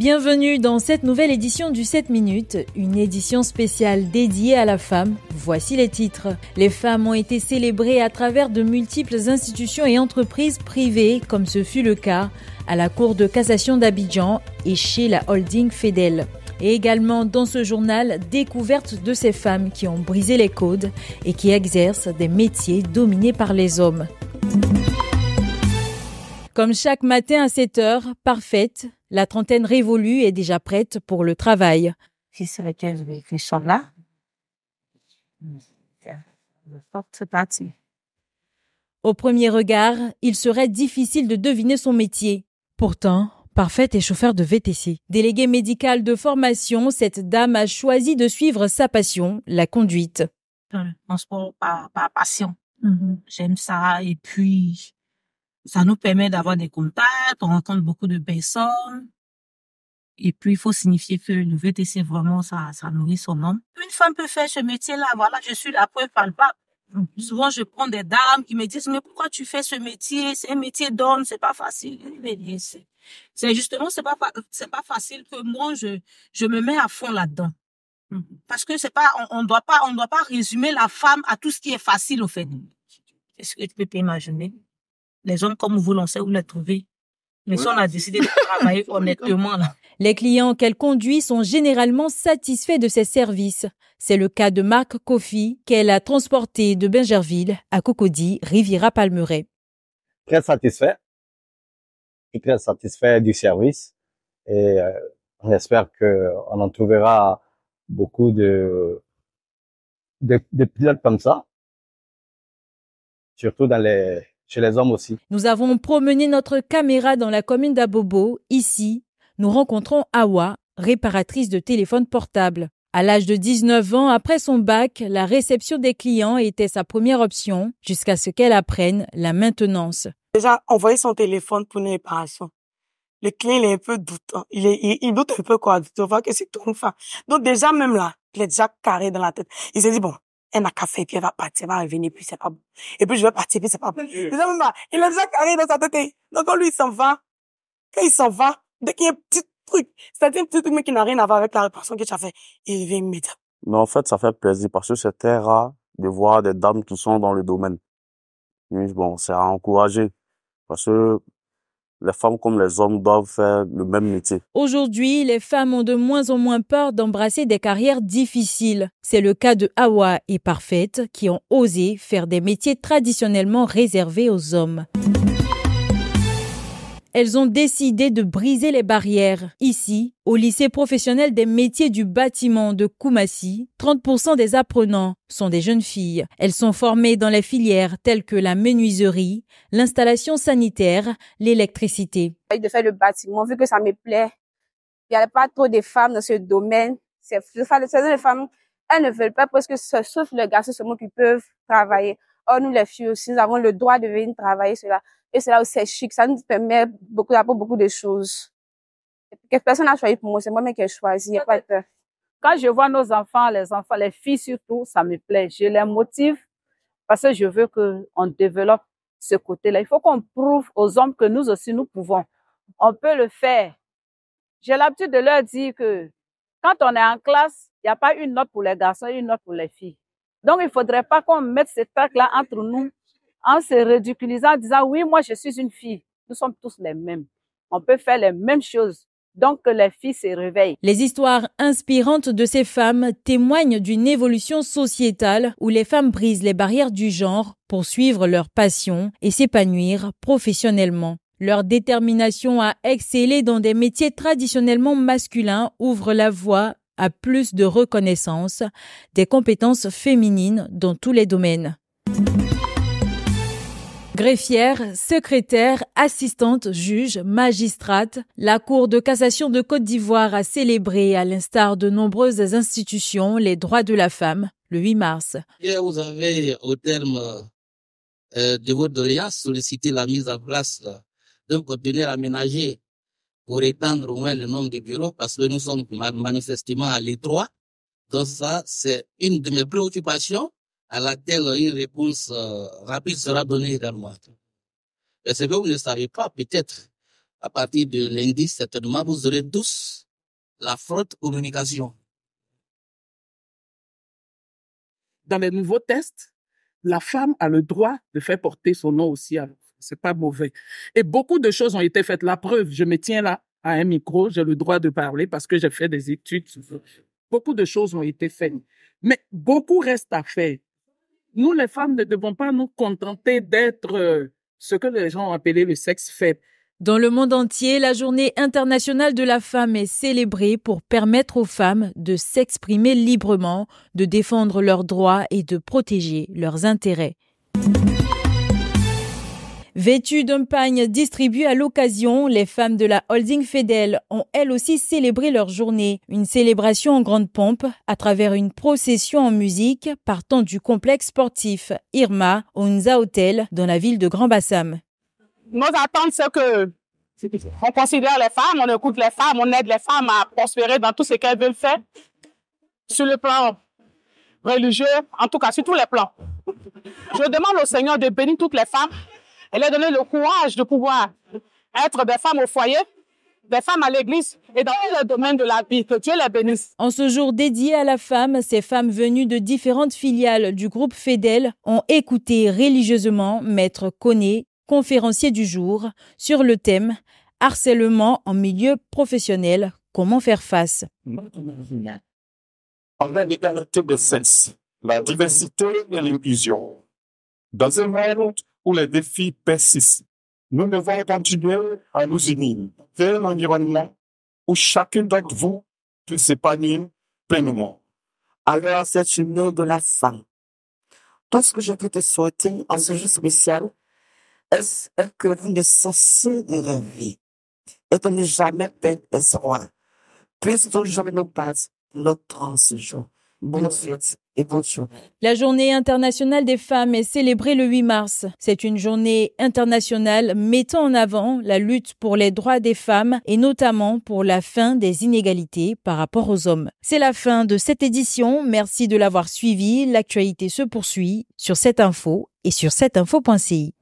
Bienvenue dans cette nouvelle édition du 7 minutes, une édition spéciale dédiée à la femme. Voici les titres. Les femmes ont été célébrées à travers de multiples institutions et entreprises privées, comme ce fut le cas à la Cour de cassation d'Abidjan et chez la holding Fedel. Et également dans ce journal, découverte de ces femmes qui ont brisé les codes et qui exercent des métiers dominés par les hommes. Comme chaque matin à 7 heures, parfaite, la trentaine révolue est déjà prête pour le travail. Sont là. parti. Au premier regard, il serait difficile de deviner son métier. Pourtant, Parfaite est chauffeur de VTC. Déléguée médicale de formation, cette dame a choisi de suivre sa passion, la conduite. transport par, passion. Mm-hmm. J'aime ça et puis ça nous permet d'avoir des contacts, on rencontre beaucoup de personnes. Et puis, il faut signifier que le VTC, vraiment, ça, ça nourrit son homme. Une femme peut faire ce métier-là. Voilà, je suis la preuve palpable. Souvent, je prends des dames qui me disent, mais pourquoi tu fais ce métier? C'est un métier d'homme, c'est pas facile. C'est justement, c'est pas, c'est pas facile que moi, je, je me mets à fond là-dedans. Parce que c'est pas, on, on doit pas, on doit pas résumer la femme à tout ce qui est facile, au fait. Est-ce que tu peux t'imaginer? Les hommes comme vous, on sait où les trouver. Mais si on a décidé de travailler honnêtement, là. Les clients qu'elle conduit sont généralement satisfaits de ses services. C'est le cas de Marc Kofi, qu'elle a transporté de Bingerville à Cocody, Riviera Palmeret. Très satisfait. Très satisfait du service et euh, on espère qu'on en trouvera beaucoup de, de, de pilotes comme ça, surtout dans les chez les hommes aussi. Nous avons promené notre caméra dans la commune d'Abobo. Ici, nous rencontrons Awa, réparatrice de téléphone portable. À l'âge de 19 ans, après son bac, la réception des clients était sa première option jusqu'à ce qu'elle apprenne la maintenance. Déjà, envoyer son téléphone pour une réparation. Le client, il est un peu doutant. Il, est, il, doute un peu quoi. Tu vois que c'est tout enfin. Donc déjà, même là, il est déjà carré dans la tête. Il s'est dit, bon, elle n'a qu'à faire, puis elle va partir, elle va revenir, puis c'est pas bon. Et puis je vais partir, puis c'est pas bon. il a déjà carré dans sa tête. Donc quand lui, il s'en va, quand il s'en va, dès qu'il y a un petit truc, c'est-à-dire un petit truc mais qui n'a rien à voir avec la réparation que tu as fait, il vient immédiatement. Mais en fait, ça fait plaisir parce que c'est rare de voir des dames qui sont dans le domaine. bon, c'est à encourager parce que les femmes comme les hommes doivent faire le même métier. Aujourd'hui, les femmes ont de moins en moins peur d'embrasser des carrières difficiles. C'est le cas de Hawa et Parfaite qui ont osé faire des métiers traditionnellement réservés aux hommes. Elles ont décidé de briser les barrières. Ici, au lycée professionnel des métiers du bâtiment de Koumassi, 30% des apprenants sont des jeunes filles. Elles sont formées dans les filières telles que la menuiserie, l'installation sanitaire, l'électricité. De faire le bâtiment, vu que ça me plaît. Il n'y a pas trop de femmes dans ce domaine. C'est les femmes, elles ne veulent pas parce que sauf les garçons seulement qui peuvent travailler. Or, nous les filles aussi, nous avons le droit de venir travailler cela. Et là où c'est chic. Ça nous permet beaucoup, d'apprendre beaucoup de choses. Personne n'a choisi pour moi. C'est moi-même qui ai choisi. pas Quand je vois nos enfants, les enfants, les filles surtout, ça me plaît. Je les motive parce que je veux qu'on développe ce côté-là. Il faut qu'on prouve aux hommes que nous aussi, nous pouvons. On peut le faire. J'ai l'habitude de leur dire que quand on est en classe, il n'y a pas une note pour les garçons une note pour les filles. Donc, il ne faudrait pas qu'on mette cette trac-là entre nous en se ridiculisant, en disant, oui, moi, je suis une fille. Nous sommes tous les mêmes. On peut faire les mêmes choses. Donc, que les filles se réveillent. Les histoires inspirantes de ces femmes témoignent d'une évolution sociétale où les femmes brisent les barrières du genre pour suivre leur passion et s'épanouir professionnellement. Leur détermination à exceller dans des métiers traditionnellement masculins ouvre la voie à plus de reconnaissance des compétences féminines dans tous les domaines. Greffière, secrétaire, assistante, juge, magistrate, la Cour de cassation de Côte d'Ivoire a célébré, à l'instar de nombreuses institutions, les droits de la femme le 8 mars. Vous avez, au terme euh, de votre doléance, sollicité la mise en place d'un conteneur aménagé pour étendre au moins le nombre de bureaux parce que nous sommes manifestement à l'étroit. Donc ça, c'est une de mes préoccupations à laquelle une réponse euh, rapide sera donnée également. Et c'est que vous ne savez pas, peut-être, à partir de lundi, certainement, vous aurez tous la forte communication. Dans les nouveaux tests, la femme a le droit de faire porter son nom aussi à c'est pas mauvais. Et beaucoup de choses ont été faites. La preuve, je me tiens là à un micro, j'ai le droit de parler parce que j'ai fait des études. Beaucoup de choses ont été faites. Mais beaucoup reste à faire. Nous, les femmes, ne devons pas nous contenter d'être euh, ce que les gens ont appelé le sexe faible. Dans le monde entier, la journée internationale de la femme est célébrée pour permettre aux femmes de s'exprimer librement, de défendre leurs droits et de protéger leurs intérêts. Vêtues d'un pagne distribué à l'occasion, les femmes de la holding Fedel ont elles aussi célébré leur journée. Une célébration en grande pompe à travers une procession en musique partant du complexe sportif Irma au Nza Hotel dans la ville de Grand Bassam. Nos attentes, c'est que on considère les femmes, on écoute les femmes, on aide les femmes à prospérer dans tout ce qu'elles veulent faire. Sur le plan religieux, en tout cas sur tous les plans. Je demande au Seigneur de bénir toutes les femmes elle a donné le courage de pouvoir être des femmes au foyer, des femmes à l'église et dans tous les domaines de la vie. Que Dieu les bénisse. En ce jour dédié à la femme, ces femmes venues de différentes filiales du groupe FEDEL ont écouté religieusement Maître Koné, conférencier du jour, sur le thème Harcèlement en milieu professionnel, comment faire face? On a l'égalité de sexe, la diversité et l'inclusion. Dans un monde où les défis persistent. Nous devons continuer à nous unir vers un environnement où chacun d'entre vous peut s'épanouir pleinement. Alors, c'est une de la femme. Tout ce que je peux te souhaiter en ce jour spécial est que vous ne cessez de rêver et de ne jamais perdre espoir. Puisse toujours nous passe notre jour. Et bonne journée. La journée internationale des femmes est célébrée le 8 mars. C'est une journée internationale mettant en avant la lutte pour les droits des femmes et notamment pour la fin des inégalités par rapport aux hommes. C'est la fin de cette édition. Merci de l'avoir suivi. L'actualité se poursuit sur cette info et sur cette info.ci.